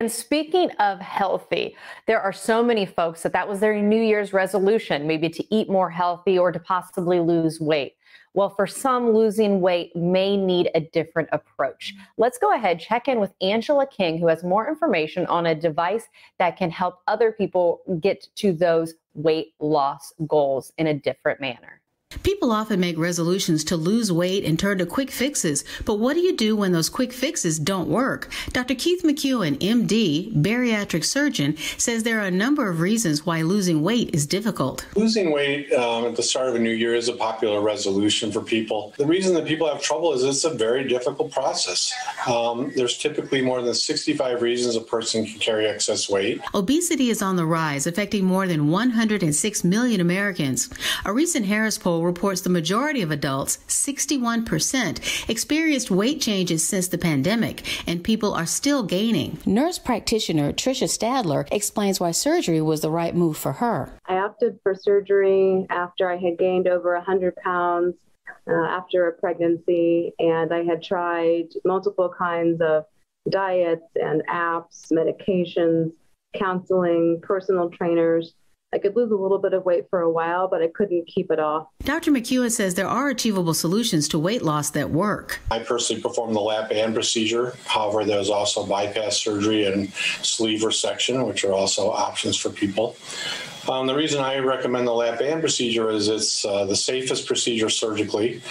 And speaking of healthy, there are so many folks that that was their New Year's resolution, maybe to eat more healthy or to possibly lose weight. Well, for some, losing weight may need a different approach. Let's go ahead, check in with Angela King, who has more information on a device that can help other people get to those weight loss goals in a different manner. People often make resolutions to lose weight and turn to quick fixes, but what do you do when those quick fixes don't work? Dr. Keith McEwen, MD, bariatric surgeon, says there are a number of reasons why losing weight is difficult. Losing weight um, at the start of a new year is a popular resolution for people. The reason that people have trouble is it's a very difficult process. Um, there's typically more than 65 reasons a person can carry excess weight. Obesity is on the rise, affecting more than 106 million Americans. A recent Harris poll reports the majority of adults, 61%, experienced weight changes since the pandemic, and people are still gaining. Nurse practitioner Tricia Stadler explains why surgery was the right move for her. I opted for surgery after I had gained over 100 pounds uh, after a pregnancy, and I had tried multiple kinds of diets and apps, medications, counseling, personal trainers I could lose a little bit of weight for a while, but I couldn't keep it off. Dr. McEwen says there are achievable solutions to weight loss that work. I personally performed the lap band procedure. However, there's also bypass surgery and sleeve resection, which are also options for people. Um, the reason I recommend the lap band procedure is it's uh, the safest procedure surgically.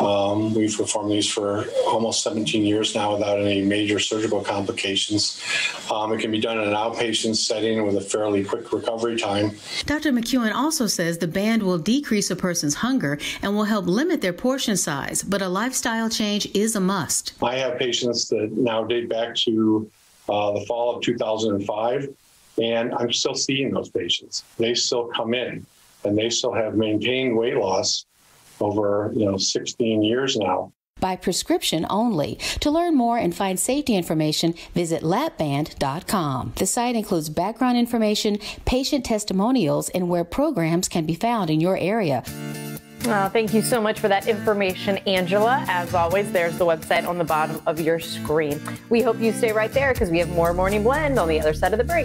Um, we've performed these for almost 17 years now without any major surgical complications. Um, it can be done in an outpatient setting with a fairly quick recovery time. Dr. McEwen also says the band will decrease a person's hunger and will help limit their portion size, but a lifestyle change is a must. I have patients that now date back to uh, the fall of 2005 and I'm still seeing those patients. They still come in and they still have maintained weight loss over, you know, 16 years now. By prescription only. To learn more and find safety information, visit lapband.com. The site includes background information, patient testimonials, and where programs can be found in your area. Oh, thank you so much for that information, Angela. As always, there's the website on the bottom of your screen. We hope you stay right there because we have more Morning Blend on the other side of the break.